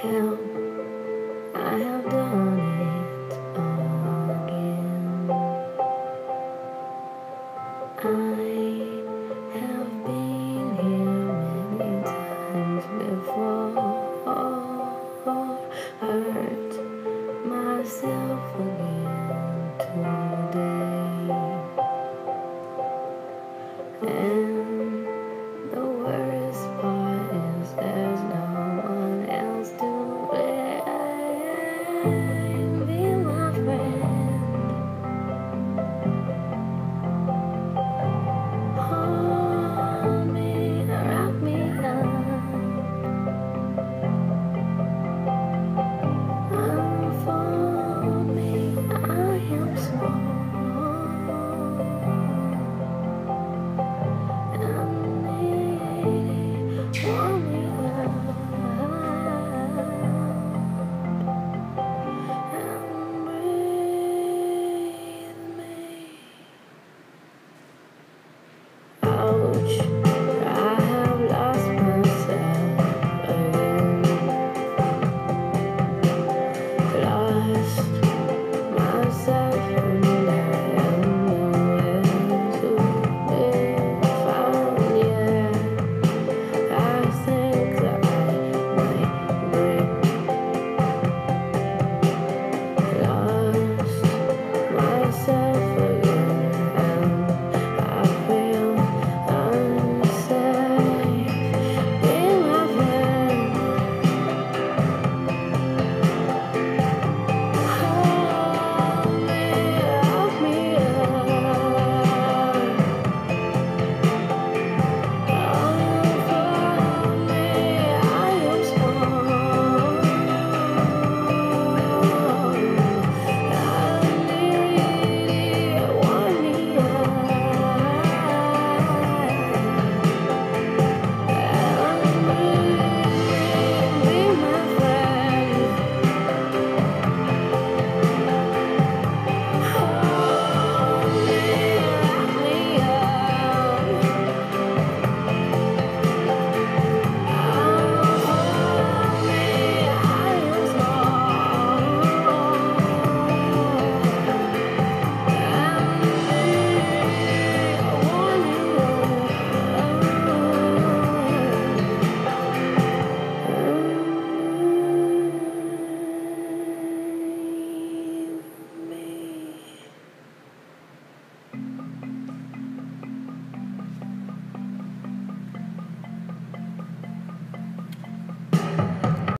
hell I have done it again. I have been here many times before, hurt myself again today.